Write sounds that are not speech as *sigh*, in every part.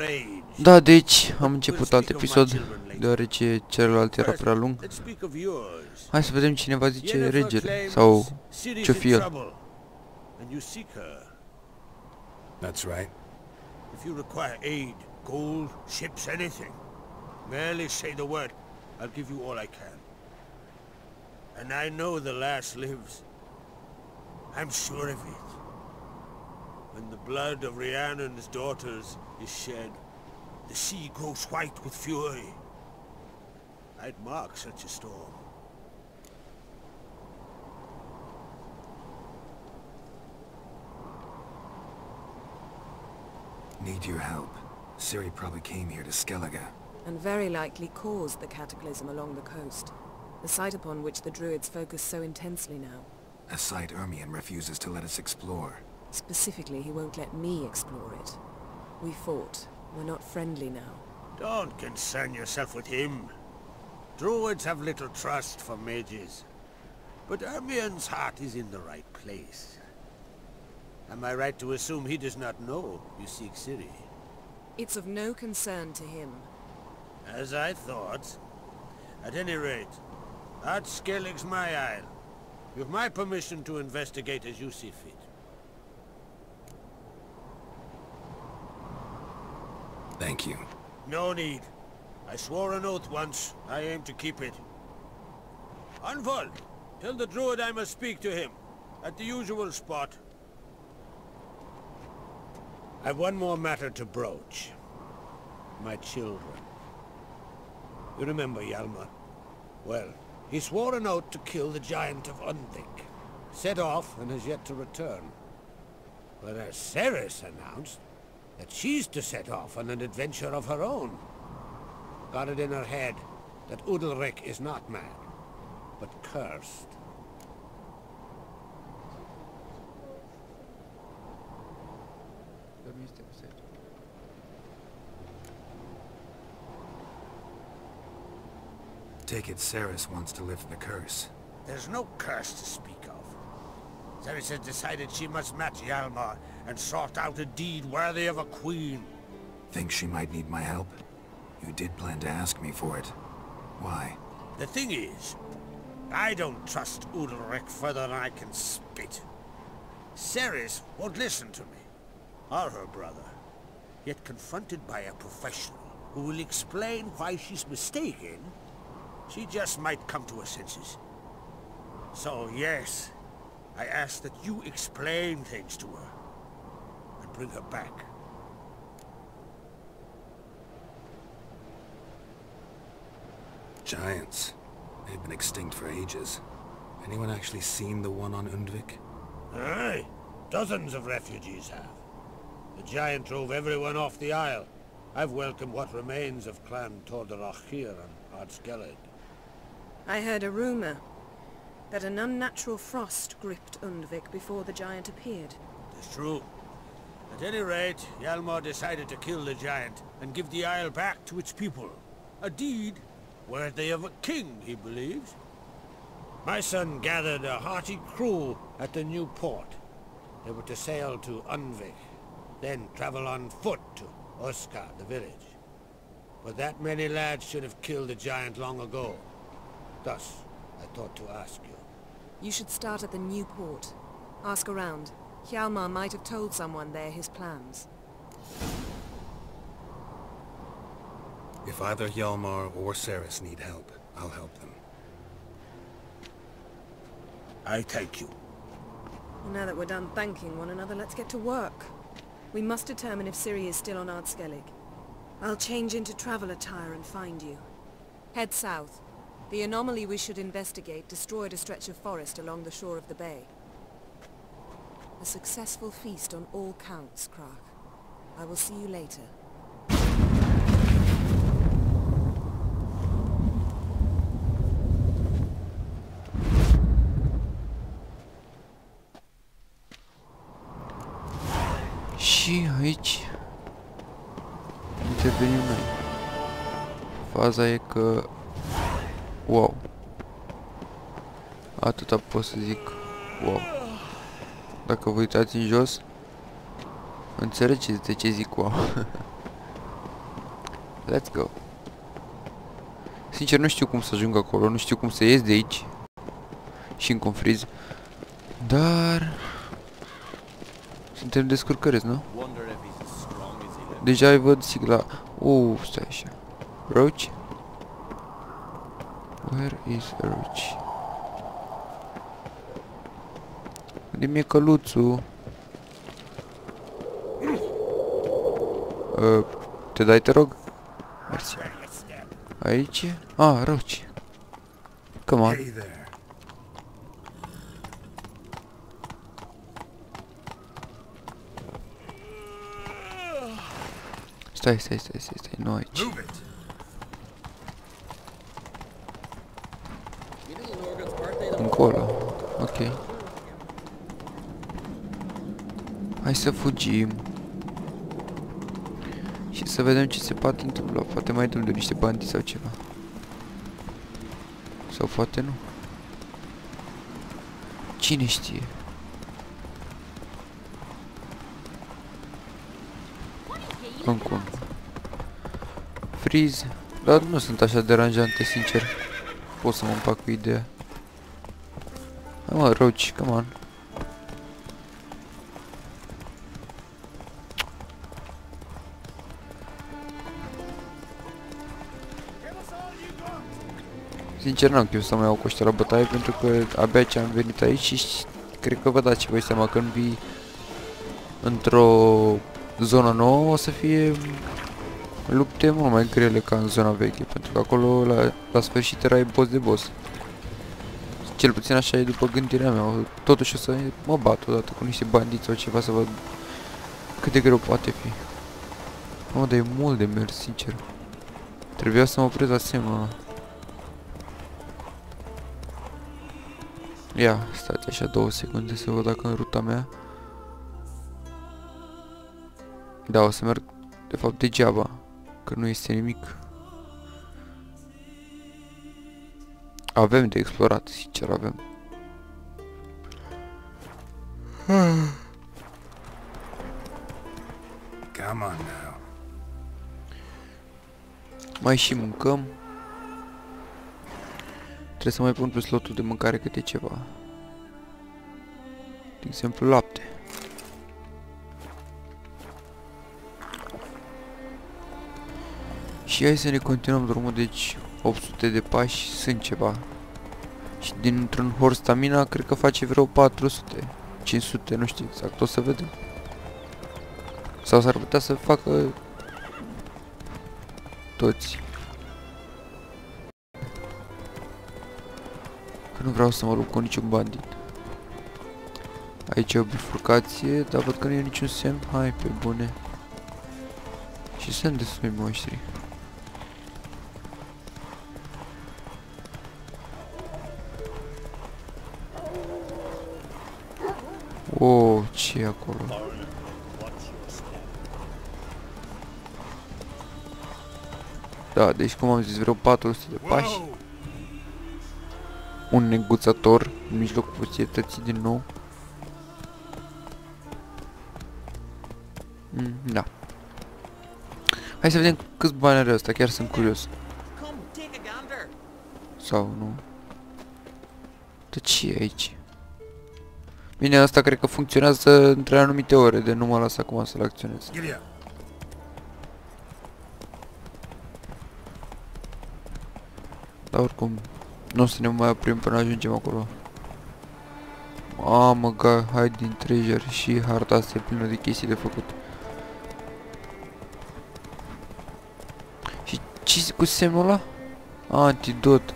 Rage. Da, deci am We'll început alt speak of my episod, children later. deoarece celălalt era First, prea lung. Let's speak of yours. Hai să vedem cine va zice Yennefer regele, claims sau Ciri's ce-o in fi el. trouble, and you seek her. That's right. If you require aid, gold, ships, anything, merely say the word. I'll give you all I can. And I know the lass lives. I'm sure of it. When the blood of Rhiannon's daughters is shed, the sea grows white with fury. I'd mark such a storm. Need your help. Ciri probably came here to Skellige. and very likely caused the cataclysm along the coast, the site upon which the Druids focus so intensely now. A site Ermion refuses to let us explore. Specifically, he won't let me explore it. We fought. We're not friendly now. Don't concern yourself with him. Druids have little trust for mages. But Ermion's heart is in the right place. Am I right to assume he does not know you seek Ciri? It's of no concern to him. As I thought. At any rate, Ard Skellig's my isle. You have my permission to investigate as you see fit. Thank you. No need. I swore an oath once. I aim to keep it. Unfold. Tell the druid I must speak to him. At the usual spot. I've one more matter to broach. My children. You remember Hjalmar? Well, he swore an oath to kill the giant of Undvik. Set off and has yet to return. Whereas Cerys announced that she's to set off on an adventure of her own. Got it in her head that Udalryk is not mad, but cursed. Take it Cerys wants to lift the curse. There's no curse to speak of. Cerys has decided she must match Hjalmar and sought out a deed worthy of a queen. Think she might need my help? You did plan to ask me for it. Why? The thing is, I don't trust Udalryk further than I can spit. Cerys won't listen to me, or her brother. Yet confronted by a professional who will explain why she's mistaken, she just might come to her senses. So yes, I ask that you explain things to her bring her back. Giants. They've been extinct for ages. Anyone actually seen the one on Undvik? Aye, dozens of refugees have. The giant drove everyone off the isle. I've welcomed what remains of Clan Tordarroch here on Ard Skellig. I heard a rumor that an unnatural frost gripped Undvik before the giant appeared. It's true. At any rate, Hjalmar decided to kill the giant and give the isle back to its people. A deed worthy of a king, he believes. My son gathered a hearty crew at the new port. They were to sail to Undvik, then travel on foot to Urskar, the village. But that many lads should have killed the giant long ago. Thus, I thought to ask you. You should start at the new port. Ask around. Hjalmar might have told someone there his plans. If either Hjalmar or Cerys need help, I'll help them. I thank you. Well, now that we're done thanking one another, let's get to work. We must determine if Ciri is still on Ard Skellig. I'll change into travel attire and find you. Head south. The anomaly we should investigate destroyed a stretch of forest along the shore of the bay. A successful feast on all counts, Crach. I will see you later. Și aici intervenim noi. Faza e că... Wow. Atâta pot să zic. Wow. Dacă vă uitați în jos, înțelegeți de ce zic wow. *laughs* Let's go. Sincer, nu știu cum să ajung acolo, nu știu cum să ies de aici. Și în confriz. Dar... Suntem descurcăreți, nu? Wonder if he's as strong as he looks. Deja îi văd sigla. Uh, stai așa. Roach? Where is Roach? Unde mi-e căluțul? Uh, te dai, te rog? Mersi. Aici? Ah, Roach. Come on. Hey there. Stai, stai, stai, stai, stai, nu aici. Move it. Încolo. Ok. Hai să fugim. Și să vedem ce se poate întâmpla. Poate mai dăm de niște bani sau ceva. Sau poate nu. Cine știe? Încă unul. Freeze. Dar nu sunt așa deranjante, sincer. Pot să mă împac cu ideea. Hai mă, roci, come on. Sincer n-am chef să mai iau cu ăștia la bătaie pentru că abia ce am venit aici și cred că vă dați voi seama că când vii într-o zonă nouă o să fie lupte mult mai grele ca în zona veche pentru că acolo la, la sfârșit erai boss de boss. Cel puțin așa e după gândirea mea. Totuși o să mă bat odată cu niște bandiți sau ceva să văd cât de greu poate fi. Mă, dar e mult de mers, sincer. Trebuia să mă opresc la semnul ăla. Ia, stați așa două secunde să văd dacă în ruta mea. Da, o să merg de fapt degeaba, că nu este nimic. Avem de explorat, sincer avem. *sighs* Come on now. Mai și mâncăm. Trebuie să mai pun pe slotul de mâncare câte ceva. De exemplu, lapte. Și hai să ne continuăm drumul, deci 800 de pași sunt ceva. Și dintr-un horse stamina cred că face vreo 400, 500, nu știu exact, o să vedem. Sau s-ar putea să facă toți. Că nu vreau să mă lupt cu niciun bandit. Aici e o bifurcație, dar văd că nu e niciun semn. Hai pe bune. Și sunt destui monștri. Oh, ce e acolo? Da, deci cum am zis, vreo 400 de pași. Whoa! Un neguțător în mijlocul societății din nou. Mm, da. Hai să vedem câți bani are ăsta, chiar sunt curios. Come, take a gander. Sau nu. De ce e aici? Bine, asta cred că funcționează între anumite ore, de nu mă las acum să-l acționez. Giddy up. Dar oricum, nu o să ne mai oprim până ajungem acolo. Mamă, ga, hai din treasure și harta asta e plină de chestii de făcut. Și ce cu semnul ăla? Antidot.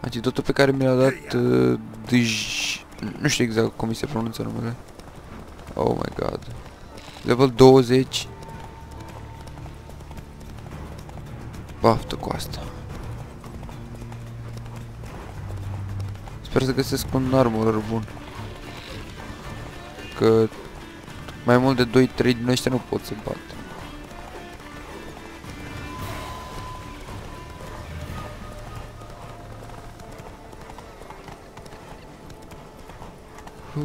Antidotul pe care mi l-a dat uh, Dj... Nu știu exact cum mi se pronunță numele. Oh my god. Level 20. Baftă cu asta. Sper să găsesc un armor bun. Că mai mult de 2-3 din ăștia nu pot să bat. Huh.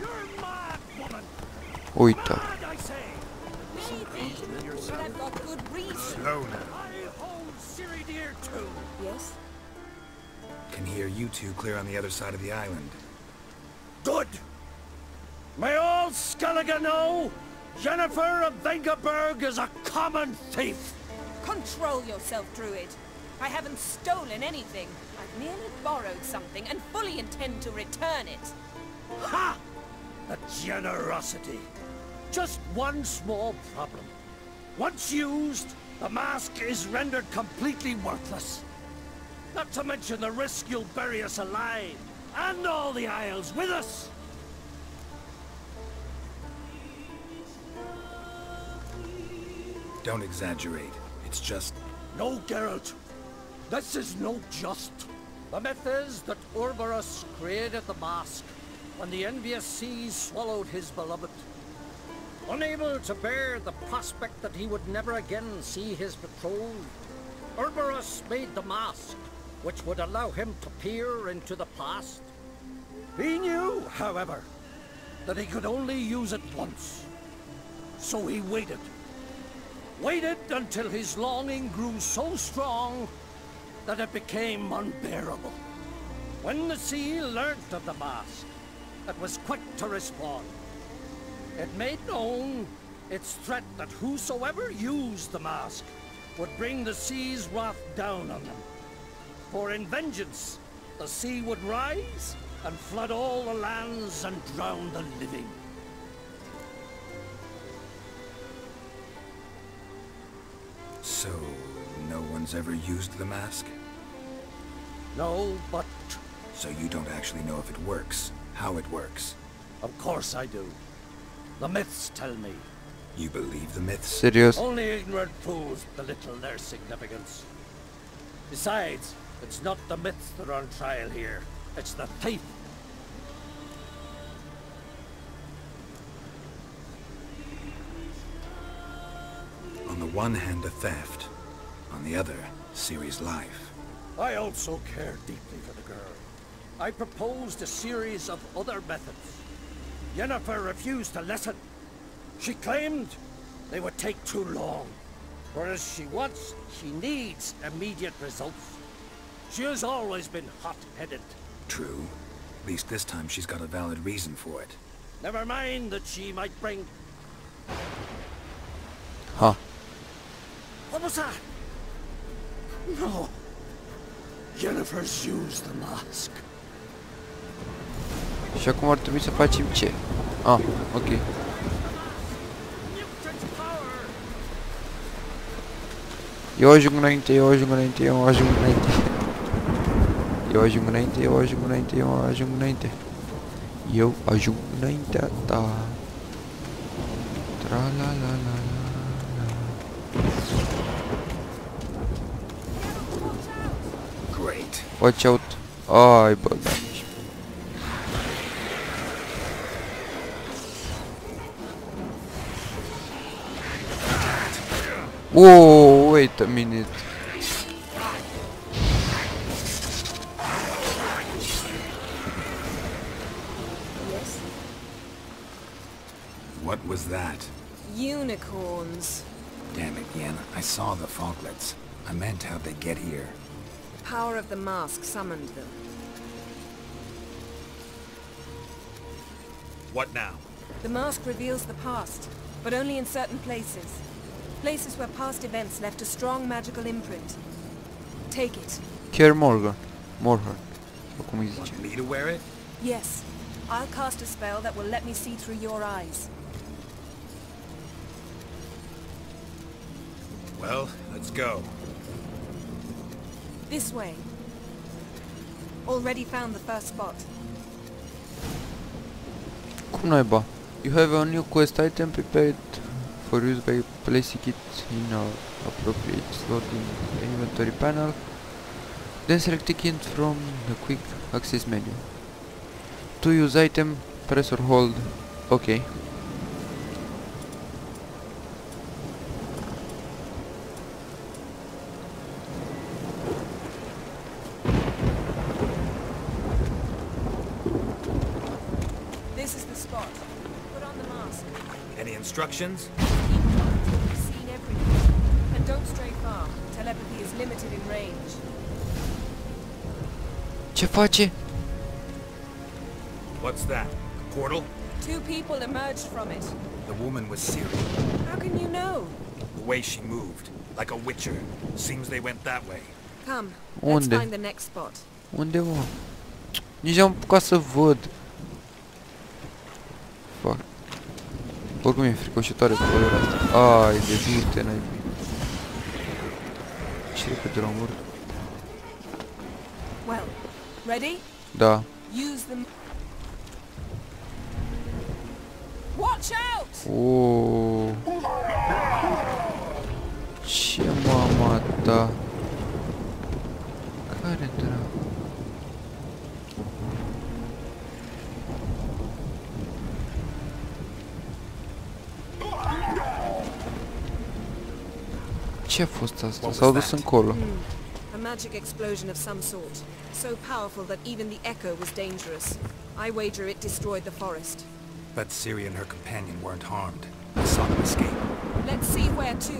You're mine. Norman! Uite. You two clear on the other side of the island. Good! May all Skellige know Yennefer of Vengerberg is a common thief! Control yourself, Druid. I haven't stolen anything. I've merely borrowed something and fully intend to return it. Ha! The generosity. Just one small problem. Once used, the mask is rendered completely worthless. Not to mention the risk you'll bury us alive, and all the Isles with us. Don't exaggerate. It's just... No, Geralt. This is no just. The myth is that Uroboros created the mask when the envious seas swallowed his beloved. Unable to bear the prospect that he would never again see his betrothed, Uroboros made the mask, which would allow him to peer into the past. He knew, however, that he could only use it once. So he waited. Waited until his longing grew so strong that it became unbearable. When the sea learnt of the mask, it was quick to respond. It made known its threat that whosoever used the mask would bring the sea's wrath down on them. For in vengeance, the sea would rise and flood all the lands and drown the living. So, no one's ever used the mask? No, but So you don't actually know if it works, how it works. of course I do. The myths tell me. You believe the myths? Serios? Only ignorant fools belittle their significance. Besides, it's not the myths that are on trial here. It's the thief. On the one hand, a theft. On the other, Ciri's life. I also care deeply for the girl. I proposed a series of other methods. Yennefer refused to listen. She claimed they would take too long. Whereas she wants, she needs immediate results. She has always been hot-headed. True. At least this time she's got a valid reason for it. Never mind that she might bring... Huh. What was that? No. Yennefer's used the mask. Și acum ar trebui să facem ce? Ah, ok. Mutant power! Eu ajung înainte, eu ajung înainte, eu ajung înainte. Eu ajumo na inte, eu ajumo na inte, eu ajumo na inte. E eu ajumo na inte, tá. Tra la la la la. Great. Watch out. Ai, bagulho. Uou, eita, menino. What was that? Unicorns. Damn it, Yen. I saw the foglets. I meant how'd they get here. The power of the mask summoned them. What now? The mask reveals the past, but only in certain places. Places where past events left a strong magical imprint. Take it. Care Morgan. Morgan. Sau cum. Want me to wear it? Yes. I'll cast a spell that will let me see through your eyes. Well, let's go. This way. Already found the first spot. Cum naiba? You have a new quest item prepared for use by placing it in a appropriate slot in the inventory panel. Then selecting it from the quick access menu. To use item, press or hold. Okay. This is the spot. Put on the mask. Any instructions? Keep calm until we've seen everything. And don't stray far. Telepathy is limited in range. Ce face? What's that? A portal? Two people emerged from it. The woman was Syrian. How can you know? The way she moved, like a witcher. Seems they went that way. Come, let's Unde? find the next spot. Unde, mă? Nici am apucat să văd. Oricum e fricoșitoare părerea asta. Ai, de du-te, n-ai Ce repede l-am omorât. Well, ready? Da. Use them. Watch out! Oh. Ce mama ta? Care dracu? Ce a fost asta? S-au dus încolo. Hmm. A magic explosion of some sort. So powerful that even the echo was dangerous. I wager it destroyed the forest. But Siri and her companion weren't harmed. I saw them escape. Let's see where to.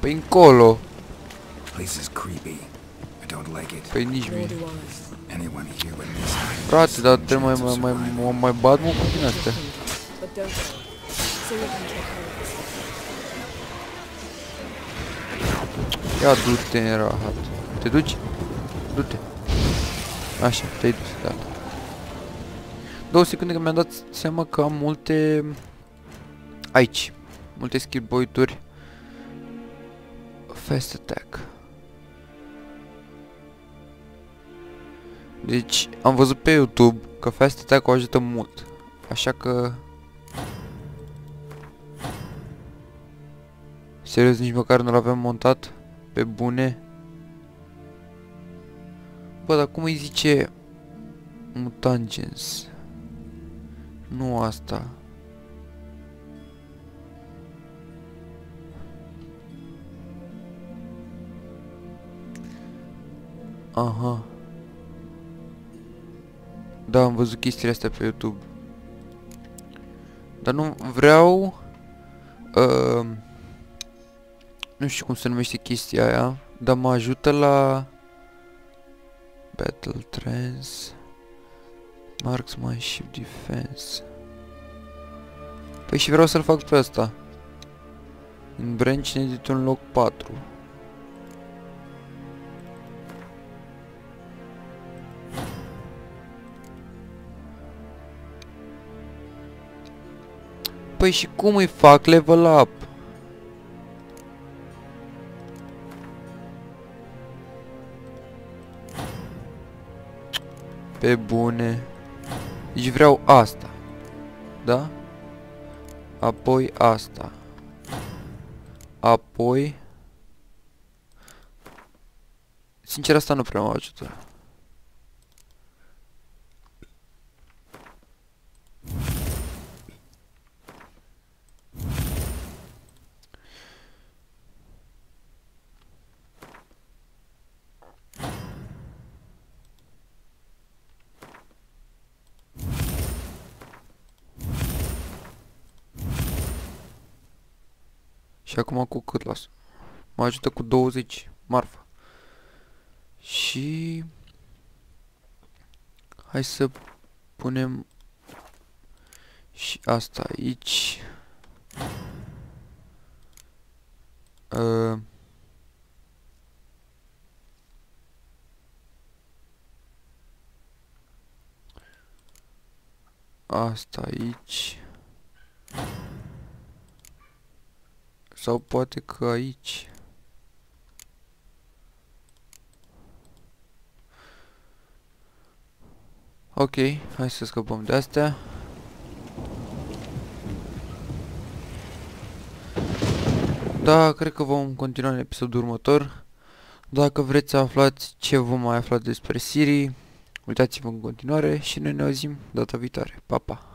Păi încolo. Place is creepy. I don't like it. Păi nici Nor mie. do I. Anyone here would miss Frate, dar te mai, mai, mai, mai, mai bat mă cu tine astea. But don't worry. Siri can take care Ia du-te în rahat. Te duci? Du-te. Așa, te-ai dus, gata. Două secunde că mi-am dat seama că am multe... Aici. Multe skill point-uri. Fast attack. Deci, am văzut pe YouTube că fast attack o ajută mult. Așa că... Serios, nici măcar nu l-avem montat pe bune. Bă, dar cum îi zice Mutangens? Nu asta. Aha. Da, am văzut chestiile astea pe YouTube. Dar nu vreau... Uh, nu știu cum se numește chestia aia, dar mă ajută la Battle Trance Marksmanship Defense. Păi și vreau să-l fac pe ăsta. În branch ne un loc 4 Păi și cum îi fac level up? Pe bune. Deci vreau asta. Da? Apoi asta. Apoi... Sincer, asta nu prea mă ajută. Și acum cu cât las? Mă ajută cu 20 marfa. Și... Hai să punem și asta aici. Uh, asta aici. Sau poate că aici. Ok, hai să scăpăm de astea. Da, cred că vom continua în episodul următor. Dacă vreți să aflați ce vom mai afla despre Siri, uitați-vă în continuare și noi ne auzim data viitoare. Pa, pa!